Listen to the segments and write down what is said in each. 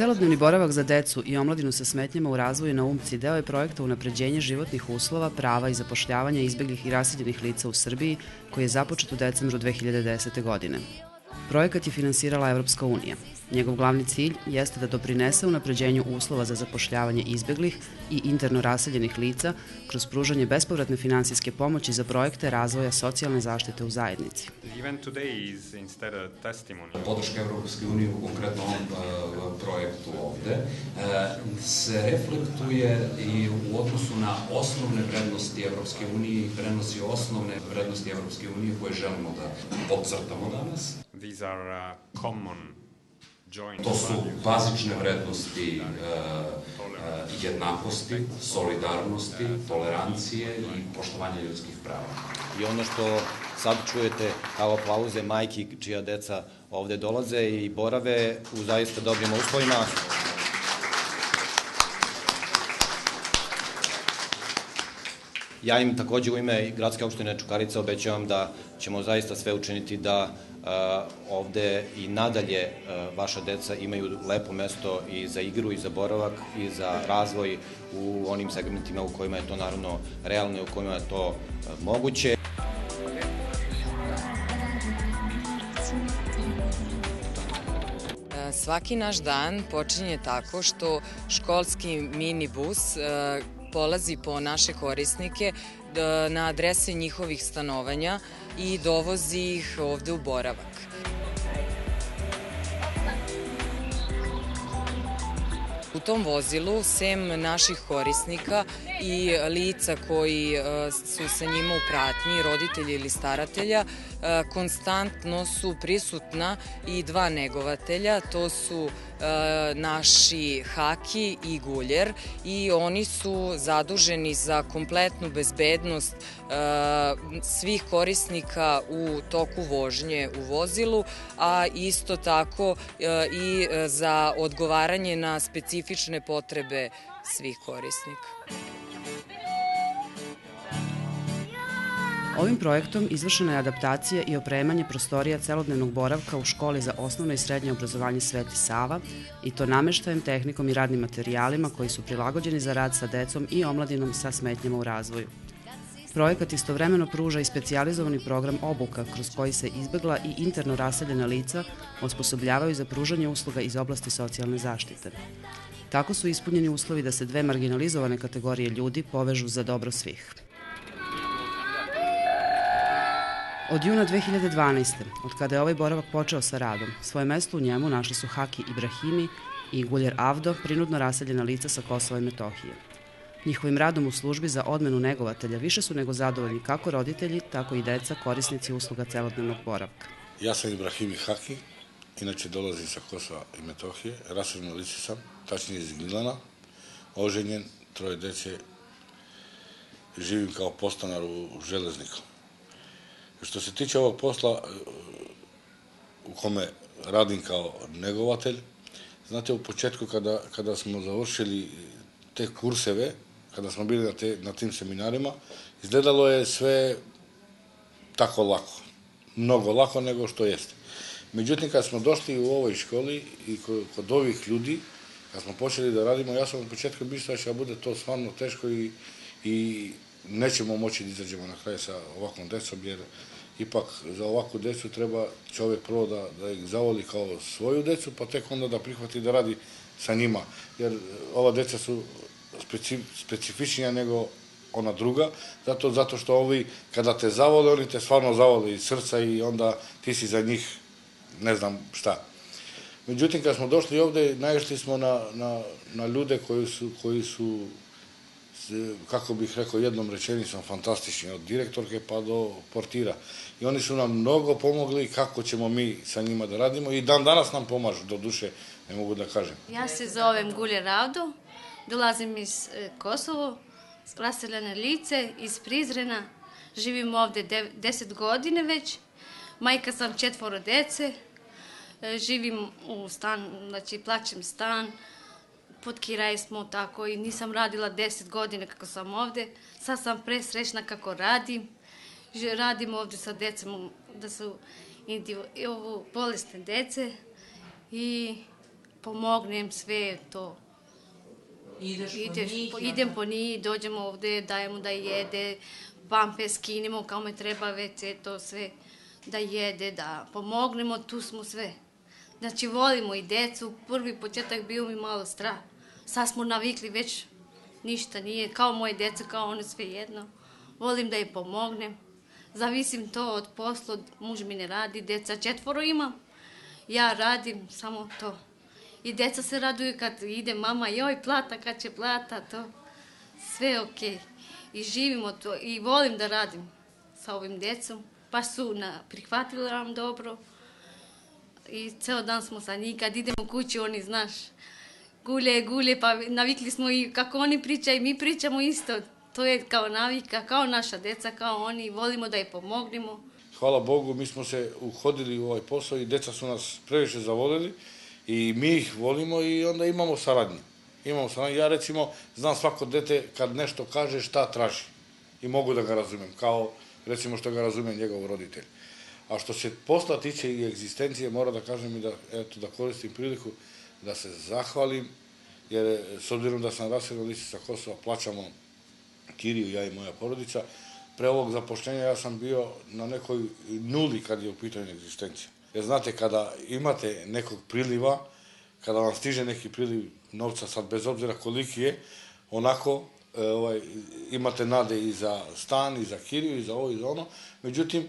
Celodnevni boravak za decu i omladinu sa smetnjama u razvoju na UMCI deo je projekta unapređenje životnih uslova, prava i zapošljavanja izbeglih i raseljenih lica u Srbiji, koji je započet u decembru 2010. godine. Projekat je finansirala Evropska unija. Njegov glavni cilj jeste da doprinese unapređenju uslova za zapošljavanje izbeglih i interno raseljenih lica kroz pružanje bespovratne finansijske pomoći za projekte razvoja socijalne zaštite u zajednici. Podrška Evropske unije u konkretnom uh, projektu ovde uh, se reflektuje i u odnosu na osnovne vrednosti Evropske unije i prenosi osnovne vrednosti Evropske unije koje želimo da podcrtamo danas. These are uh, common To su bazične vrednosti uh, jednakosti, solidarnosti, tolerancije i poštovanja ljudskih prava. I ono što sad čujete kao aplauze majki čija deca ovde dolaze i borave u zaista dobrim uslovima, Ja im takođe u ime gradske opštine Čukarica obećavam da ćemo zaista sve učiniti da uh, ovde i nadalje uh, vaša deca imaju lepo mesto i za igru i za boravak i za razvoj u onim segmentima u kojima je to naravno realno i u kojima je to uh, moguće. Svaki naš dan počinje tako što školski minibus polazi po naše korisnike na adrese njihovih stanovanja i dovozi ih ovde u boravak. U tom vozilu, sem naših korisnika i lica koji e, su sa njima u pratnji, roditelji ili staratelja, konstantno su prisutna i dva negovatelja, to su e, naši Haki i Guljer i oni su zaduženi za kompletnu bezbednost svih korisnika u toku vožnje u vozilu, a isto tako i za odgovaranje na specifične potrebe svih korisnika. Ovim projektom izvršena je adaptacija i opremanje prostorija celodnevnog boravka u školi za osnovno i srednje obrazovanje Sveti Sava i to nameštajem, tehnikom i radnim materijalima koji su prilagođeni za rad sa decom i omladinom sa smetnjama u razvoju. Projekat istovremeno pruža i specijalizovani program obuka kroz koji se izbegla i interno raseljena lica osposobljavaju za pružanje usluga iz oblasti socijalne zaštite. Tako su ispunjeni uslovi da se dve marginalizovane kategorije ljudi povežu za dobro svih. Od juna 2012. od kada je ovaj boravak počeo sa radom, svoje mesto u njemu našli su Haki Ibrahimi i Guljer Avdo, prinudno raseljena lica sa Kosova i Metohije. Njihovim radom u službi za odmenu negovatelja više su nego zadovoljni kako roditelji, tako i deca korisnici usluga celodnevnog boravka. Ja sam Ibrahimi Haki, inače dolazim sa Kosova i Metohije, raseljeno lice sam, tačnije iz Gnilana, oženjen, troje dece, živim kao postanar u Železniku. Što se tiče ovog posla u kome radim kao negovatelj, znate, u početku kada, kada smo završili te kurseve, kada smo bili na, tim seminarima, izgledalo je sve tako lako. Mnogo lako nego što jeste. Međutim, kad smo došli u ovoj školi i kod, ovih ljudi, kad smo počeli da radimo, ja sam u početku mislio da će bude to stvarno teško i, i nećemo moći da izađemo na kraj sa ovakvom decom, jer ipak za ovakvu decu treba čovek prvo da, da ih zavoli kao svoju decu, pa tek onda da prihvati da radi sa njima. Jer ova deca su speci, specifičnija nego ona druga, zato, zato što ovi, kada te zavole, oni te stvarno zavole iz srca i onda ti si za njih ne znam šta. Međutim, kad smo došli ovde, naišli smo na, na, na ljude koji su, koji su kako bih rekao jednom rečenicom, fantastični, od direktorke pa do portira. I oni su nam mnogo pomogli kako ćemo mi sa njima da radimo i dan danas nam pomažu, do duše ne mogu da kažem. Ja se zovem Gulje Ravdo, dolazim iz e, Kosovo, raseljene lice, iz Prizrena, živim ovde 10 godine već, majka sam četvoro dece, e, živim u stan, znači plaćem stan, pod kiraj smo tako i nisam radila 10 godina kako sam ovde. Sad sam presrećna kako radim. Radim ovde sa decom da su ovo bolestne dece i pomognem sve to. Ideš, Ideš, po njih? po, idem onda- po njih, dođemo ovde, dajemo da jede, pampe skinemo kao me treba WC, to sve, da jede, da pomognemo, tu smo sve. Znači, volimo i decu, prvi početak bio mi malo strah. Sad smo navikli već, ništa nije, kao moje deca, kao one sve jedno. Volim da je pomognem. Zavisim to od posla, muž mi ne radi, deca četvoro imam. Ja radim samo to. I deca se raduju kad ide mama, joj plata, kad će plata, to. Sve okej. I živimo to i volim da radim sa ovim decom. Pa su na, prihvatili nam dobro. I ceo dan smo sa njih. Kad idemo kući, oni, znaš, gulje, gulje, pa navikli smo i kako oni pričaju mi pričamo isto. To je kao navika, kao naša deca, kao oni. Volimo da je pomognemo. Hvala Bogu, mi smo se uhodili u ovaj posao i deca su nas previše zavolili i mi ih volimo i onda imamo saradnju. Imamo saradnju. Ja recimo znam svako dete kad nešto kaže šta traži i mogu da ga razumem, kao recimo što ga razume njegov roditelj. A što se posla tiče i egzistencije, mora da kažem i da, eto, da koristim priliku da se zahvalim, jer e, s obzirom da sam raseljen lice sa Kosova, plaćamo kiriju, ja i moja porodica, pre ovog zapošljenja ja sam bio na nekoj nuli kad je u pitanju egzistencija. Jer znate, kada imate nekog priliva, kada vam stiže neki priliv novca, sad bez obzira koliki je, onako e, ovaj, imate nade i za stan, i za kiriju, i za ovo, i za ono. Međutim,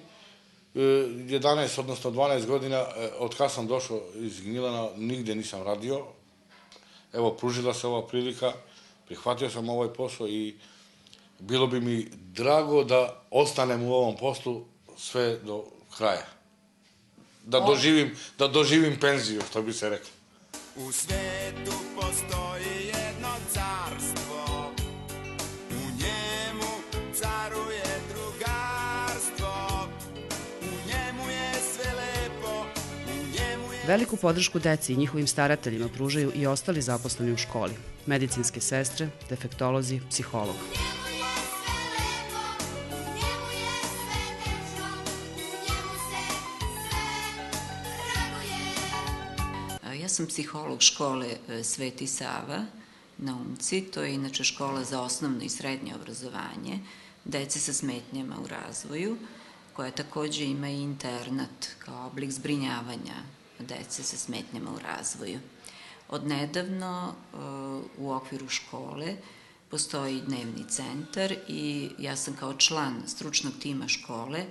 e, 11, odnosno 12 godina, e, od kad sam došao iz Gnjilana, nigde nisam radio. Evo, pružila se ova prilika, prihvatio sam ovaj posao i bilo bi mi drago da ostanem u ovom poslu sve do kraja. Da doživim, da doživim penziju, što bi se reklo. U svetu postoji jedno carstvo U njemu caruje drugarstvo U njemu je sve lepo U njemu je Veliku podršku deci i njihovim starateljima pružaju i ostali zaposleni u školi. Medicinske sestre, defektolozi, psiholog. Ja sam psiholog škole e, Sveti Sava na Umci, to je inače škola za osnovno i srednje obrazovanje dece sa smetnjama u razvoju, koja takođe ima i internat kao oblik zbrinjavanja dece sa smetnjama u razvoju. Od nedavno e, u okviru škole postoji dnevni centar i ja sam kao član stručnog tima škole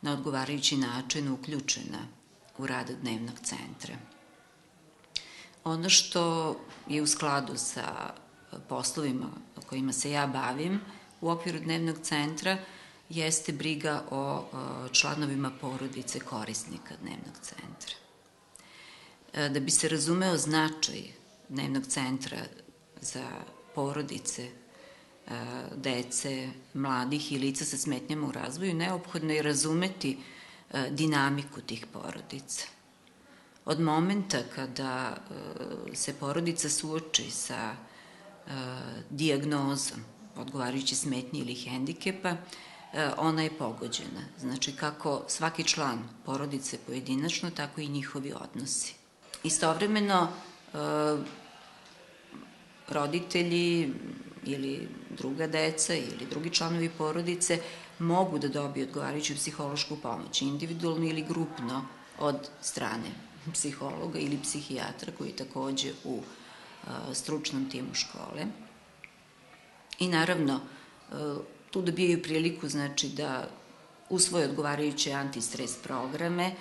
na odgovarajući način uključena u rad dnevnog centra. Ono što je u skladu sa poslovima kojima se ja bavim u okviru dnevnog centra jeste briga o e, članovima porodice korisnika dnevnog centra. E, Da bi se razumeo značaj dnevnog centra za porodice, e, dece, mladih i lica sa smetnjama u razvoju, neophodno je razumeti dinamiku tih porodica od momenta kada e, se porodica suoči sa e, diagnozom odgovarajući smetnje ili hendikepa, e, ona je pogođena. Znači kako svaki član porodice pojedinačno, tako i njihovi odnosi. Istovremeno, roditelji ili druga deca ili drugi članovi porodice mogu da dobiju odgovarajuću psihološku pomoć, individualno ili grupno, od strane psihologa ili psihijatra koji je takođe u stručnom timu škole. I naravno, tu dobijaju priliku znači da usvoje odgovarajuće antistres programe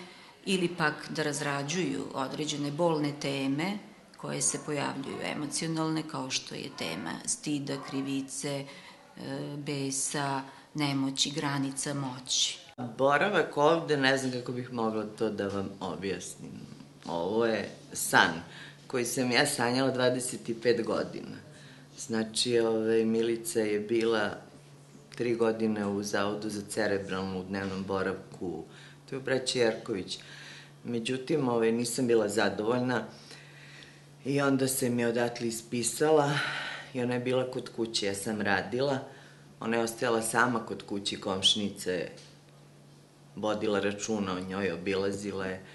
ili pak da razrađuju određene bolne teme koje se pojavljuju emocionalne, kao što je tema stida, krivice, e, besa, nemoći, granica moći. Boravak ovde, ne znam kako bih mogla to da vam objasnim. Ovo je san koji sam ja sanjala 25 godina. Znači, ove, Milica je bila tri godine u Zavodu za cerebralnu u dnevnom boravku, to je Braći Jerković. Međutim, ove, nisam bila zadovoljna i onda se mi odatle ispisala i ona je bila kod kuće, ja sam radila. Ona je ostajala sama kod kući, komšnice vodila računa o njoj, obilazila je.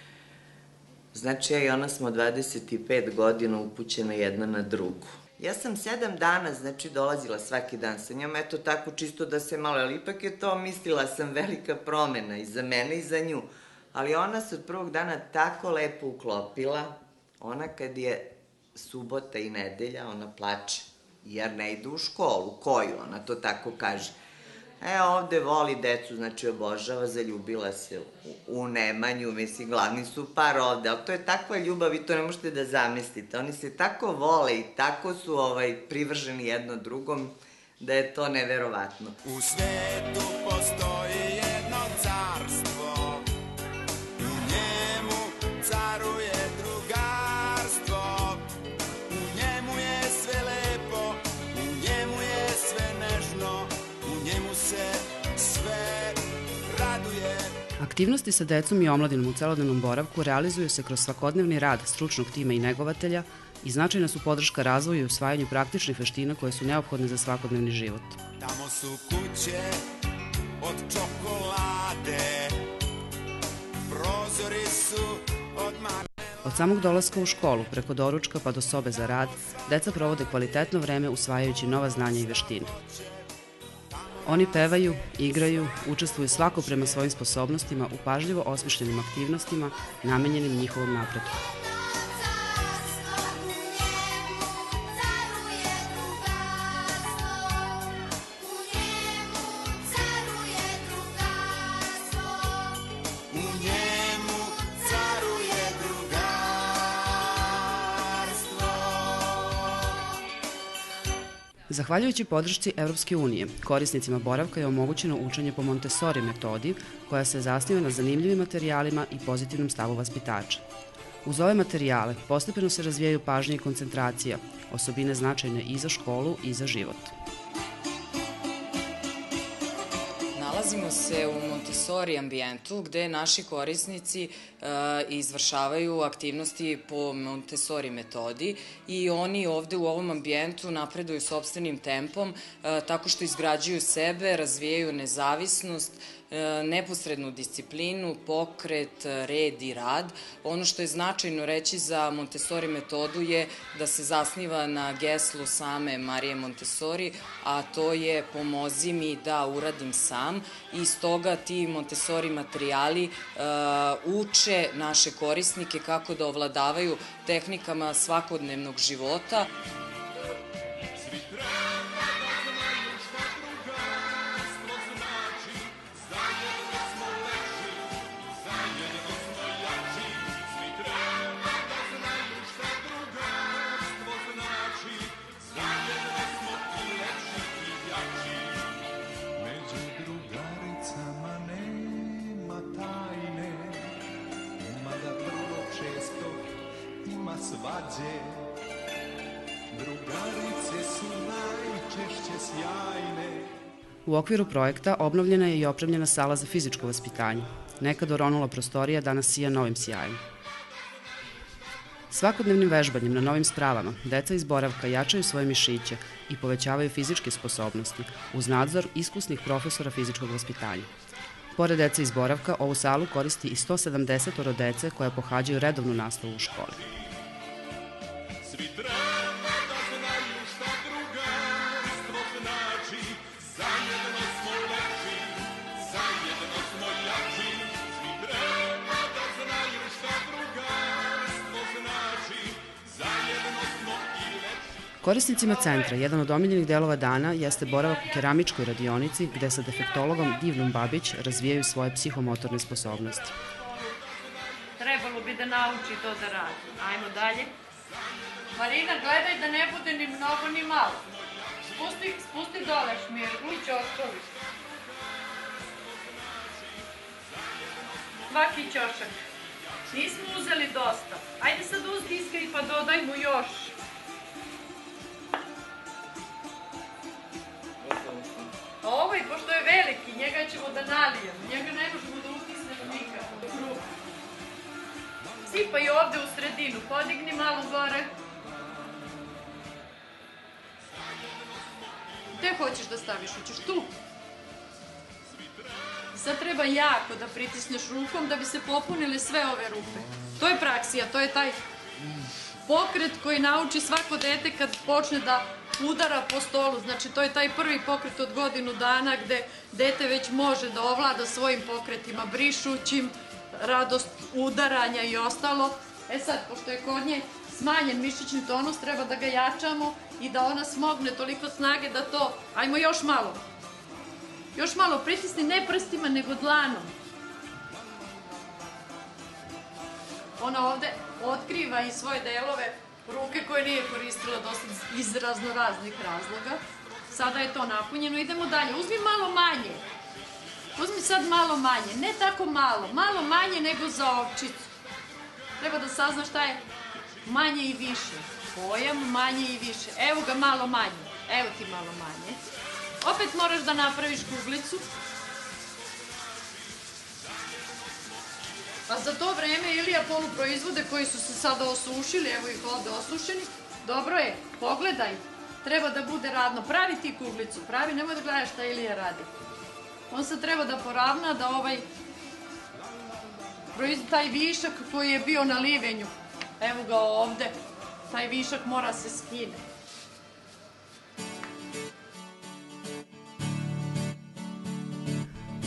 Znači, ja i ona smo 25 godina upućene jedna na drugu. Ja sam sedam dana, znači, dolazila svaki dan sa njom, eto tako čisto da se malo, ali ipak je to, mislila sam, velika promena i za mene i za nju. Ali ona se od prvog dana tako lepo uklopila, ona kad je subota i nedelja, ona plače, jer ne ide u školu, koju, ona to tako kaže. E, ovde voli decu, znači obožava, zaljubila se u, Nemanju, mislim, glavni su par ovde, ali to je takva ljubav i to ne možete da zamislite. Oni se tako vole i tako su ovaj, privrženi jedno drugom, da je to neverovatno. U svetu postoji Aktivnosti sa decom i omladinom u celodnevnom boravku realizuju se kroz svakodnevni rad stručnog tima i negovatelja i značajna su podrška razvoju i usvajanju praktičnih veština koje su neophodne za svakodnevni život. Tamo su kuće od čokolade Prozori su od marmelade Od samog dolaska u školu, preko doručka pa do sobe za rad, deca provode kvalitetno vreme usvajajući nova znanja i veštine. Oni pevaju, igraju, učestvuju svako prema svojim sposobnostima u pažljivo osmišljenim aktivnostima namenjenim njihovom napretku. Zahvaljujući podršci Evropske unije, korisnicima boravka je omogućeno učenje po Montessori metodi, koja se zasniva na zanimljivim materijalima i pozitivnom stavu vaspitača. Uz ove materijale postepeno se razvijaju pažnje i koncentracija, osobine značajne i za školu i za život. Nalazimo se u Montessori ambijentu gde naši korisnici e, izvršavaju aktivnosti po Montessori metodi i oni ovde u ovom ambijentu napreduju sobstvenim tempom e, tako što izgrađuju sebe, razvijaju nezavisnost, neposrednu disciplinu, pokret, red i rad. Ono što je značajno reći za Montessori metodu je da se zasniva na geslu same Marije Montessori, a to je pomozi mi da uradim sam i stoga ti Montessori materijali e, uče naše korisnike kako da ovladavaju tehnikama svakodnevnog života. Okviru projekta obnovljena je i opremljena sala za fizičko vaspitanje. Nekad oronula prostorija danas sija novim sjajem. Svakodnevnim vežbanjem na novim spravama, deca iz boravka jačaju svoje mišiće i povećavaju fizičke sposobnosti uz nadzor iskusnih profesora fizičkog vaspitanja. Pored dece iz boravka, ovu salu koristi i 170 dece koja pohađaju redovnu nastavu u školi. Svi treba Korisnicima centra jedan od omiljenih delova dana jeste boravak u keramičkoj radionici gde sa defektologom Divnom Babić razvijaju svoje psihomotorne sposobnosti. Trebalo bi da nauči to da radi. Ajmo dalje. Marina, gledaj da ne bude ni mnogo ni malo. Spusti, spusti dole šmir, uj ćoškovi. Svaki ćošak. Nismo uzeli dosta. Ajde sad uzdiskaj pa dodaj mu još. Ovaj, pošto je veliki, njega ćemo da nalijemo. Njega ne možemo da utisnemo nikako. Sipaj ovde u sredinu, podigni malo gore. Gde hoćeš da staviš? Hoćeš tu? sad treba jako da pritisneš rukom da bi se popunile sve ove rupe. To je praksija, to je taj pokret koji nauči svako dete kad počne da udara po stolu. Znači, to je taj prvi pokret od godinu dana gde dete već može da ovlada svojim pokretima, brišućim, radost udaranja i ostalo. E sad, pošto je kod nje smanjen mišićni tonus, treba da ga jačamo i da ona smogne toliko snage da to... Ajmo još malo. Još malo pritisni, ne prstima, nego dlanom. Ona ovde otkriva i svoje delove ruke koje nije koristila dosta iz razno raznih razloga. Sada je to napunjeno, idemo dalje. Uzmi malo manje. Uzmi sad malo manje, ne tako malo, malo manje nego za ovčicu. Treba da saznaš šta je manje i više. Pojam manje i više. Evo ga malo manje. Evo ti malo manje. Opet moraš da napraviš kuglicu. A za to vreme Ilija poluproizvode koji su se sada osušili, evo ih ovde osušeni, dobro je, pogledaj, treba da bude radno. Pravi ti kuglicu, pravi, nemoj da gledaš šta Ilija radi. On se treba da poravna, da ovaj taj višak koji je bio na livenju, evo ga ovde, taj višak mora se skine.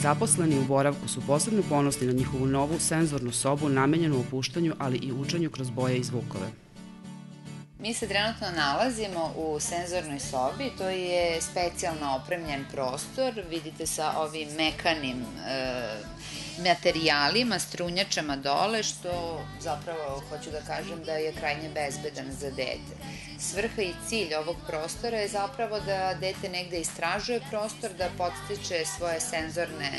Zaposleni u boravku su posebno ponosni na njihovu novu senzornu sobu namenjenu opuštanju, ali i učenju kroz boje i zvukove. Mi se trenutno nalazimo u senzornoj sobi, to je specijalno opremljen prostor, vidite sa ovim mekanim e, materijalima, strunjačama dole, što zapravo hoću da kažem da je krajnje bezbedan za dete. Svrha i cilj ovog prostora je zapravo da dete negde istražuje prostor, da podstiče svoje senzorne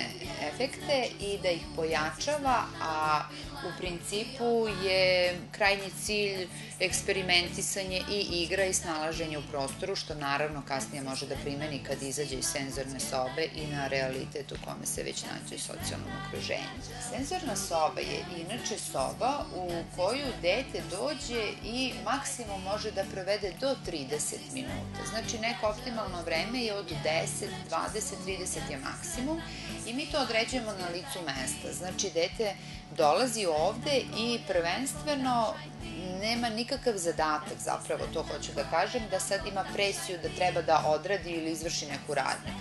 efekte i da ih pojačava, a u principu je krajnji cilj eksperimentisanje i igra i snalaženje u prostoru, što naravno kasnije može da primeni kad izađe iz senzorne sobe i na realitet u kome se već nađe u socijalnom okruženju. Senzorna soba je inače soba u koju dete dođe i maksimum može da provede do 30 minuta. Znači neko optimalno vreme je od 10, 20, 30 je maksimum i mi to određujemo na licu mesta. Znači dete dolazi ovde i prvenstveno nema nikakav zadatak, zapravo to hoću da kažem, da sad ima presiju da treba da odradi ili izvrši neku radnju.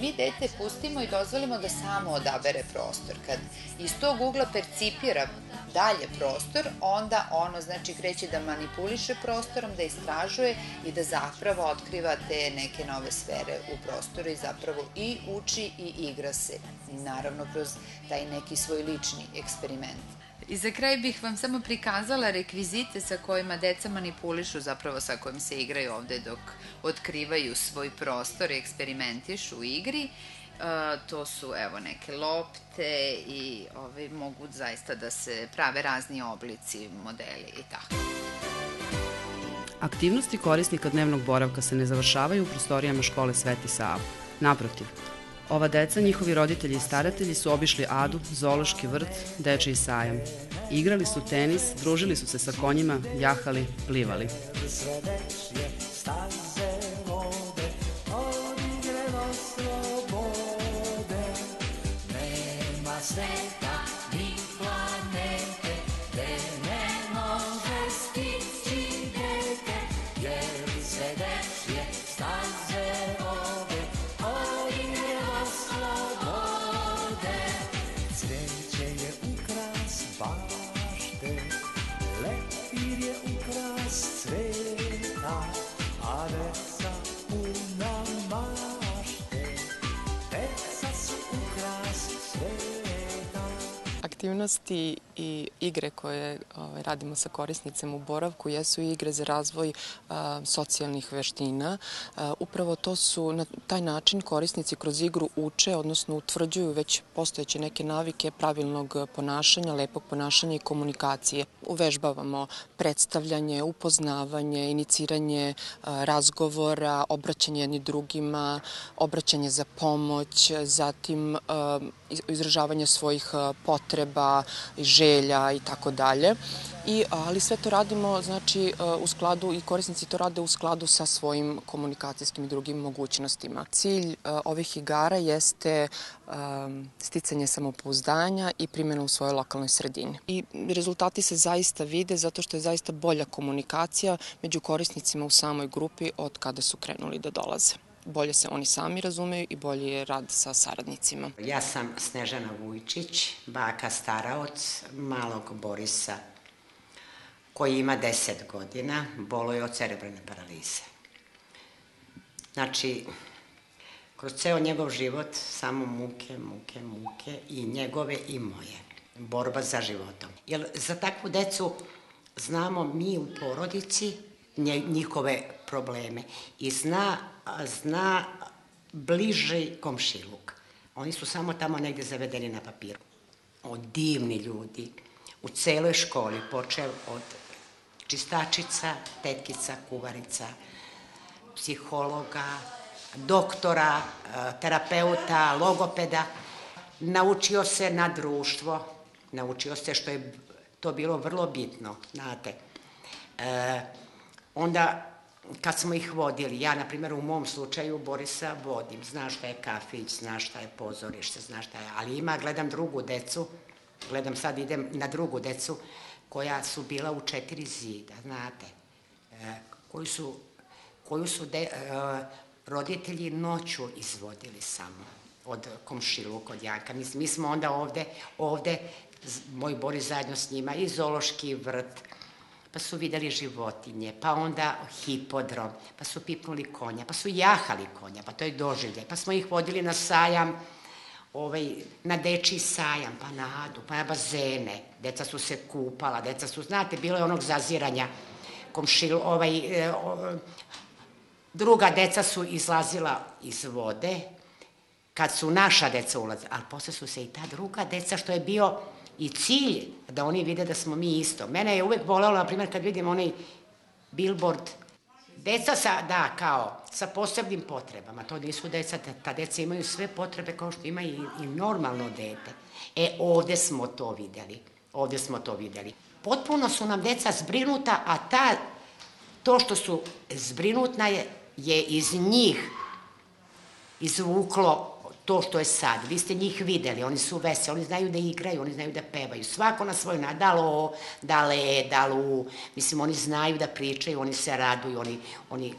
Mi dete pustimo i dozvolimo da samo odabere prostor. Kad iz tog ugla percipira dalje prostor, onda ono znači kreće da manipuliše prostorom, da istražuje i da zapravo otkriva te neke nove sfere u prostoru i zapravo i uči i igra se. Naravno kroz taj neki svoj lični eksperiment. I za kraj bih vam samo prikazala rekvizite sa kojima deca manipulišu, zapravo sa kojim se igraju ovde dok otkrivaju svoj prostor i eksperimentišu u igri. E, to su evo neke lopte i ove, mogu zaista da se prave razni oblici, modeli i tako. Aktivnosti korisnika dnevnog boravka se ne završavaju u prostorijama škole Sveti Sava. Naprotiv, Ova deca, njihovi roditelji i staratelji su obišli Adu, Zološki vrt, Dečiji sajam. Igrali su tenis, družili su se sa konjima, jahali, plivali. Sredešnje aktivnosti i igre koje ovaj, radimo sa korisnicama u boravku jesu igre za razvoj a, socijalnih veština. A, upravo to su na taj način korisnici kroz igru uče, odnosno utvrđuju već postojeće neke navike pravilnog ponašanja, lepog ponašanja i komunikacije. Uvežbavamo predstavljanje, upoznavanje, iniciranje a, razgovora, obraćanje jedni drugima, obraćanje za pomoć, zatim izražavanje svojih potreba i želja i tako dalje. I, ali sve to radimo znači u skladu i korisnici to rade u skladu sa svojim komunikacijskim i drugim mogućnostima. Cilj ovih igara jeste um, sticanje samopouzdanja i primjena u svojoj lokalnoj sredini. I rezultati se zaista vide zato što je zaista bolja komunikacija među korisnicima u samoj grupi od kada su krenuli da dolaze bolje se oni sami razumeju i bolje je rad sa saradnicima. Ja sam Snežana Vujčić, baka staraoc malog Borisa koji ima 10 godina, boluje od cerebralne paralize. Znači, kroz ceo njegov život samo muke, muke, muke i njegove i moje. Borba za životom. Jer za takvu decu znamo mi u porodici njihove probleme i zna, zna bliži komšiluk. Oni su samo tamo negde zavedeni na papiru. O divni ljudi u celoj školi, počeo od čistačica, tetkica, kuvarica, psihologa, doktora, e, terapeuta, logopeda. Naučio se na društvo, naučio se što je to bilo vrlo bitno, znate. E, onda kad smo ih vodili, ja, na primjer, u mom slučaju Borisa vodim, zna šta je kafić, zna šta je pozorište, zna šta je, ali ima, gledam drugu decu, gledam sad, idem na drugu decu, koja su bila u četiri zida, znate, e, koju su, koju su de, e, roditelji noću izvodili samo od komšilu kod Janka. Mi, mi smo onda ovde, ovde, moj Boris zajedno s njima, i zološki vrt, pa su videli životinje, pa onda hipodrom, pa su pipnuli konja, pa su jahali konja, pa to je doživlje, pa smo ih vodili na sajam, ovaj, na dečiji sajam, pa na adu, pa na bazene, deca su se kupala, deca su, znate, bilo je onog zaziranja, komšil, ovaj, e, druga deca su izlazila iz vode, kad su naša deca ulazila, ali posle su se i ta druga deca, što je bio i cilj da oni vide da smo mi isto. Mene je uvek bolelo, na primjer, kad vidim onaj billboard, deca sa, da, kao, sa posebnim potrebama, to nisu deca, ta, deca imaju sve potrebe kao što ima i, i normalno dete. E, ovde smo to videli, ovde smo to videli. Potpuno su nam deca zbrinuta, a ta, to što su zbrinutna je, je iz njih izvuklo to što je sad. Vi ste njih videli, oni su veseli, oni znaju da igraju, oni znaju da pevaju. Svako na svoj na, da lo, da le, da lu. Mislim, oni znaju da pričaju, oni se raduju, oni, oni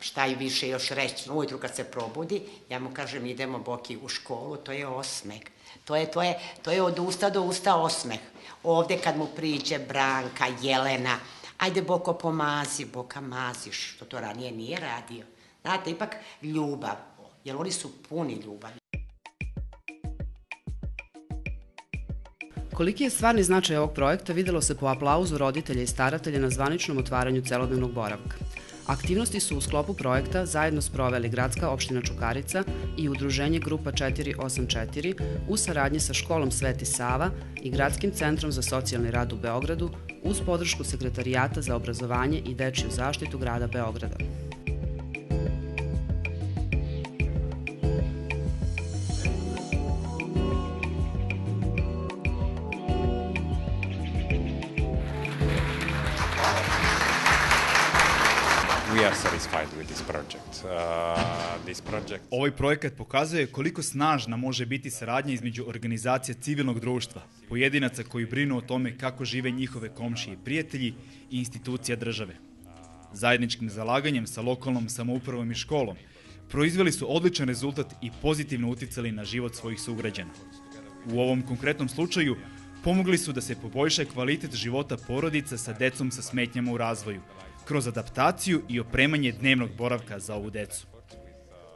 šta i više još reći. Ujutru kad se probudi, ja mu kažem idemo Boki u školu, to je osmeh. To je, to je, to je od usta do usta osmeh. Ovde kad mu priđe Branka, Jelena, ajde Boko pomazi, Boka maziš, što to ranije nije radio. Znate, ipak ljubav, jer oni su puni ljubavi. Koliki je stvarni značaj ovog projekta videlo se po aplauzu roditelja i staratelja na zvaničnom otvaranju celodnevnog boravka. Aktivnosti su u sklopu projekta zajedno sproveli Gradska opština Čukarica i Udruženje Grupa 484 u saradnji sa školom Sveti Sava i Gradskim centrom za socijalni rad u Beogradu uz podršku Sekretarijata za obrazovanje i dečju zaštitu grada Beograda. We are satisfied with this project. Uh, this project... Ovaj projekat pokazuje koliko snažna može biti saradnja između organizacija civilnog društva, pojedinaca koji brinu o tome kako žive njihove komšije i prijatelji i institucija države. Zajedničkim zalaganjem sa lokalnom samoupravom i školom proizveli su odličan rezultat i pozitivno uticali na život svojih sugrađana. U ovom konkretnom slučaju pomogli su da se poboljša kvalitet života porodica sa decom sa smetnjama u razvoju, kroz adaptaciju i opremanje dnevnog boravka za ovu decu.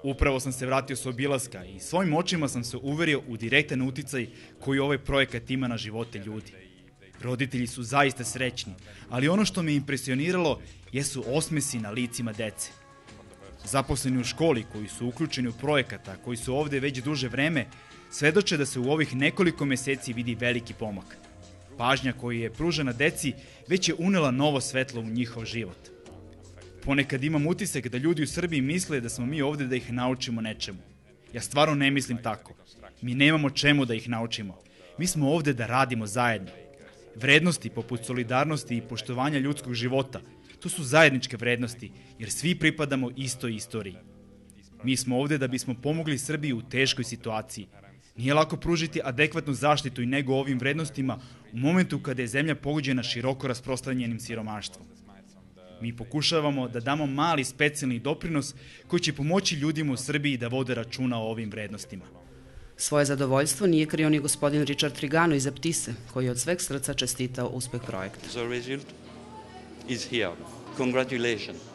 Upravo sam se vratio s obilaska i svojim očima sam se uverio u direktan uticaj koji ovaj projekat ima na živote ljudi. Roditelji su zaista srećni, ali ono što me impresioniralo jesu osmesi na licima dece. Zaposleni u školi koji su uključeni u projekata, koji su ovde već duže vreme, svedoče da se u ovih nekoliko meseci vidi veliki pomak. Pažnja koju je pružena deci već je unela novo svetlo u njihov život. Ponekad imam utisak da ljudi u Srbiji misle da smo mi ovde da ih naučimo nečemu. Ja stvarno ne mislim tako. Mi nemamo čemu da ih naučimo. Mi smo ovde da radimo zajedno. Vrednosti poput solidarnosti i poštovanja ljudskog života, to su zajedničke vrednosti, jer svi pripadamo istoj istoriji. Mi smo ovde da bismo pomogli Srbiji u teškoj situaciji. Nije lako pružiti adekvatnu zaštitu i nego ovim vrednostima u momentu kada je zemlja pogođena široko rasprostranjenim siromaštvom. Mi pokušavamo da damo mali specijalni doprinos koji će pomoći ljudima u Srbiji da vode računa o ovim vrednostima. Svoje zadovoljstvo nije krio ni gospodin Richard Trigano iz Aptise, koji je od sveg srca čestitao uspeh projekta. The result is here. Congratulations.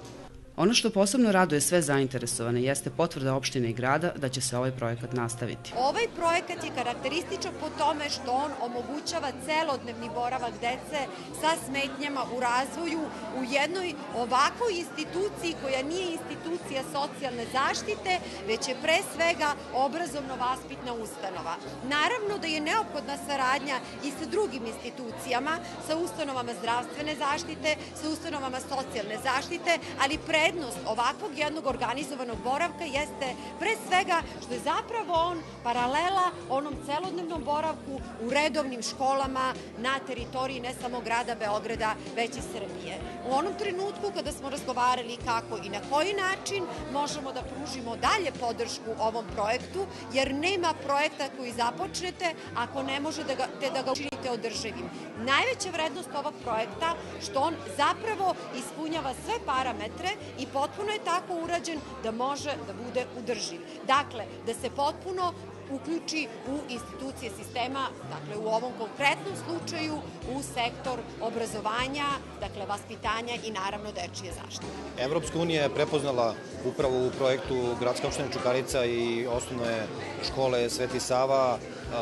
Ono što posebno raduje sve zainteresovane jeste potvrda opštine i grada da će se ovaj projekat nastaviti. Ovaj projekat je karakterističan po tome što on omogućava celodnevni boravak dece sa smetnjama u razvoju u jednoj ovakvoj instituciji koja nije institucija socijalne zaštite, već je pre svega obrazovno-vaspitna ustanova. Naravno da je neophodna saradnja i sa drugim institucijama, sa ustanovama zdravstvene zaštite, sa ustanovama socijalne zaštite, ali pre prednost ovakvog jednog organizovanog boravka jeste pre svega što je zapravo on paralela onom celodnevnom boravku u redovnim školama na teritoriji ne samo grada Beograda, već i Srbije. U onom trenutku kada smo razgovarali kako i na koji način možemo da pružimo dalje podršku ovom projektu, jer nema projekta koji započnete ako ne možete da ga, da ga učinite održivim. Najveća vrednost ovog projekta što on zapravo ispunjava sve parametre i potpuno je tako urađen da može da bude udrživ. Dakle, da se potpuno uključi u institucije sistema, dakle u ovom konkretnom slučaju u sektor obrazovanja, dakle vaspitanja i naravno dečije zaštite. Evropska unija je prepoznala upravo u projektu Gradska opština Čukarica i osnovne škole Sveti Sava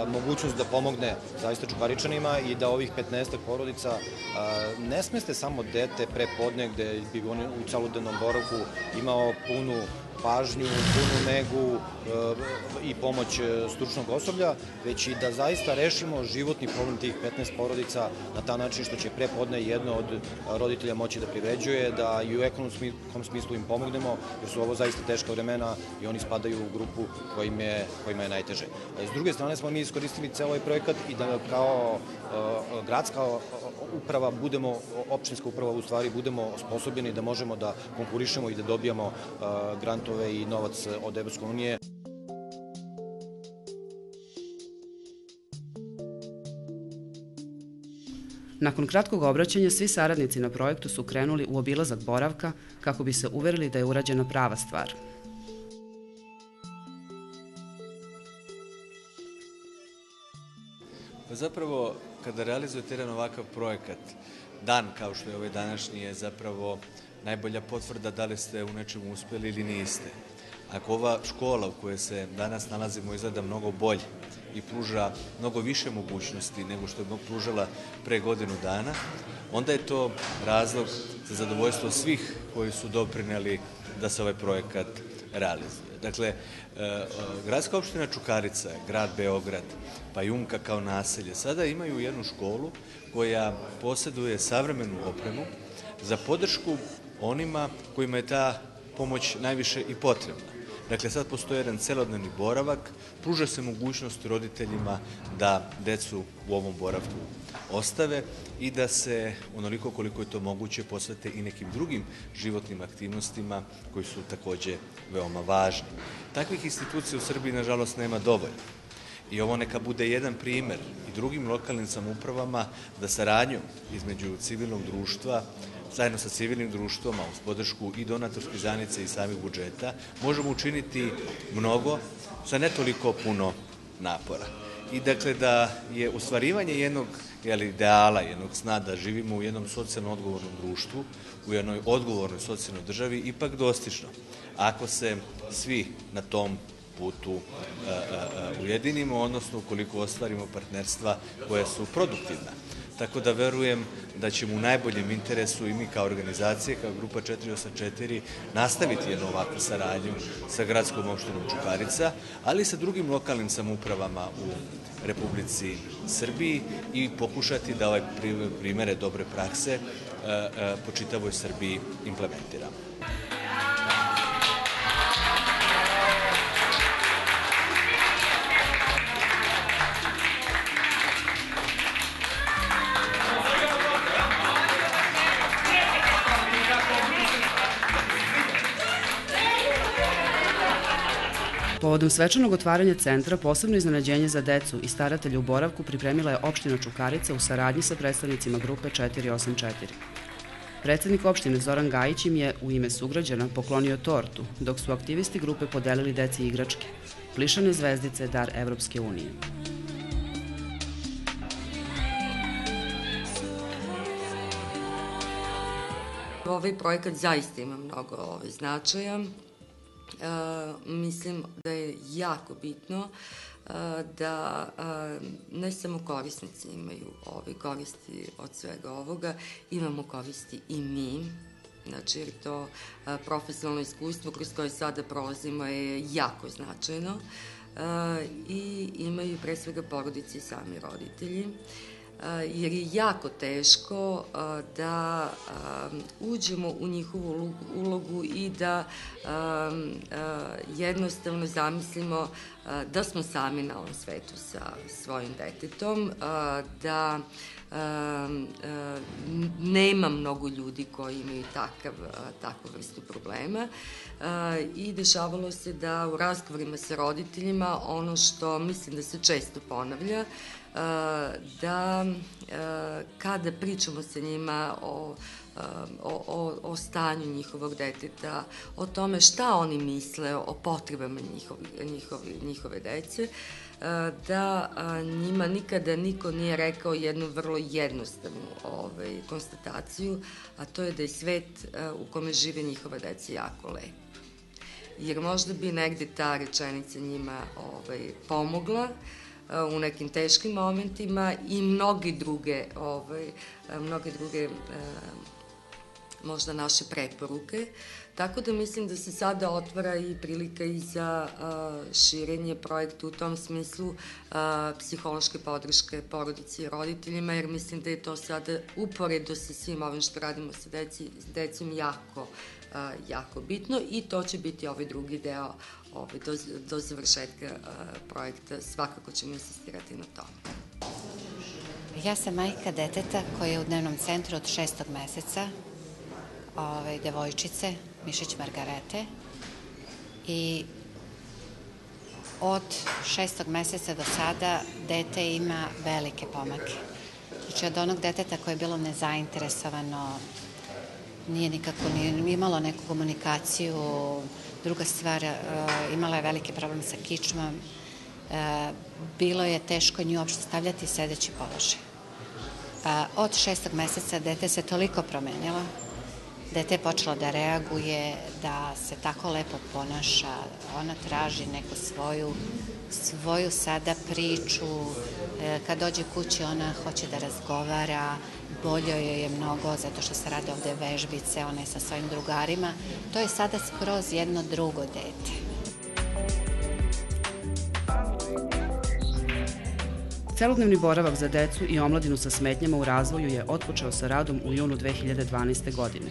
mogućnost da pomogne zaista Čukaričanima i da ovih 15 porodica ne smeste samo dete pre podne gde bi oni u celodennom boravku imao punu pažnju, punu negu e, i pomoć e, stručnog osoblja, već i da zaista rešimo životni problem tih 15 porodica na ta način što će prepodne jedno od roditelja moći da privređuje, da i u ekonomskom smislu im pomognemo, jer su ovo zaista teška vremena i oni spadaju u grupu je, kojima je najteže. S druge strane smo mi iskoristili ceo ovaj projekat i da kao e, gradska uprava budemo, opštinska uprava u stvari budemo osposobljeni da možemo da konkurišemo i da dobijamo grantove grantove i novac od Evropske unije. Nakon kratkog obraćanja, svi saradnici na projektu su krenuli u obilazak boravka kako bi se uverili da je urađena prava stvar. Pa zapravo, kada realizujete jedan ovakav projekat, dan kao što je ovaj današnji je zapravo najbolja potvrda da li ste u nečemu uspeli ili niste. Ako ova škola u kojoj se danas nalazimo izgleda mnogo bolje i pruža mnogo više mogućnosti nego što je pružala pre godinu dana, onda je to razlog za zadovoljstvo svih koji su doprineli da se ovaj projekat realizuje. Dakle, e, e, gradska opština Čukarica, grad Beograd, pa Jumka kao naselje, sada imaju jednu školu koja posjeduje savremenu opremu za podršku onima kojima je ta pomoć najviše i potrebna. Dakle, sad postoji jedan celodnevni boravak, pruža se mogućnost roditeljima da decu u ovom boravku ostave i da se onoliko koliko je to moguće posvete i nekim drugim životnim aktivnostima koji su takođe veoma važni. Takvih institucija u Srbiji, nažalost, nema dovoljno. I ovo neka bude jedan primer i drugim lokalnim samupravama da saradnjom između civilnog društva, zajedno sa civilnim društvom, a uz podršku i donatorske zanice i samih budžeta, možemo učiniti mnogo sa ne toliko puno napora. I dakle da je ostvarivanje jednog jel, ideala, jednog sna da živimo u jednom socijalno odgovornom društvu, u jednoj odgovornoj socijalnoj državi, ipak dostično. Ako se svi na tom putu uh, uh, ujedinimo, odnosno ukoliko ostvarimo partnerstva koja su produktivna. Tako da verujem da ćemo u najboljem interesu i mi kao organizacije, kao grupa 484, nastaviti jednu ovakvu saradnju sa gradskom opštinom Čukarica, ali i sa drugim lokalnim samupravama u Republici Srbiji i pokušati da ovaj primere dobre prakse po čitavoj Srbiji implementiramo. Povodom svečanog otvaranja centra, posebno iznenađenje za decu i staratelje u boravku pripremila je opština Čukarica u saradnji sa predstavnicima grupe 484. Predsednik opštine Zoran Gajić im je u ime sugrađana poklonio tortu, dok su aktivisti grupe podelili deci igračke, plišane zvezdice dar Evropske unije. Ovaj projekat zaista ima mnogo ovaj, značaja. E, mislim da je jako bitno e, da e, ne samo korisnici imaju ove koristi od svega ovoga, imamo koristi i mi, znači jer to profesionalno iskustvo kroz koje sada prolazimo je jako značajno i imaju pre svega porodice i sami roditelji. E, jer je jako teško da uđemo u njihovu ulogu i da jednostavno zamislimo da smo sami na ovom svetu sa svojim detetom, da nema mnogo ljudi koji imaju takav, takvu vrstu problema. I dešavalo se da u razgovorima sa roditeljima ono što mislim da se često ponavlja, da kada pričamo sa njima o o, o, o stanju njihovog deteta, o tome šta oni misle o potrebama njihove, njihove, njihove dece, da njima nikada niko nije rekao jednu vrlo jednostavnu ovaj, konstataciju, a to je da je svet u kome žive njihova deca jako lep. Jer možda bi negde ta rečenica njima ovaj, pomogla, u nekim teškim momentima i mnogi druge, ovaj, mnoge druge možda naše preporuke. Tako da mislim da se sada otvara i prilika i za širenje projekta u tom smislu psihološke podrške porodici i roditeljima, jer mislim da je to sada uporedo sa svim ovim što radimo sa deci, decom jako, jako bitno i to će biti ovaj drugi deo ovaj, do, do završetka projekta svakako ćemo insistirati na to. Ja sam majka deteta koja je u dnevnom centru od šestog meseca, ovaj, devojčice, Mišić Margarete, i od šestog meseca do sada dete ima velike pomake. Znači od onog deteta koje je bilo nezainteresovano, nije nikako nije imalo neku komunikaciju, Druga stvar, e, imala je veliki problem sa kičmom. E, bilo je teško nju uopšte stavljati sedeći položaj. E, od šestog meseca dete se toliko promenilo, dete je počelo da reaguje, da se tako lepo ponaša, ona traži neku svoju, svoju sada priču, kad dođe kući ona hoće da razgovara, bolje joj je mnogo zato što se rade ovde vežbice, ona je sa svojim drugarima. To je sada skroz jedno drugo dete. Celodnevni boravak za decu i omladinu sa smetnjama u razvoju je otpočeo sa radom u junu 2012. godine.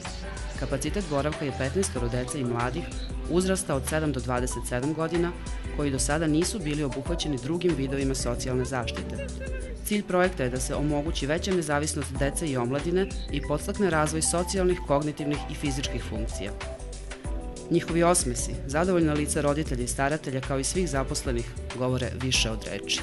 Kapacitet boravka je 15 dece i mladih uzrasta od 7 do 27 godina, koji do sada nisu bili obuhvaćeni drugim vidovima socijalne zaštite. Cilj projekta je da se omogući veća nezavisnost dece i omladine i podstakne razvoj socijalnih, kognitivnih i fizičkih funkcija. Njihovi osmesi, zadovoljna lica roditelja i staratelja kao i svih zaposlenih govore više od reči.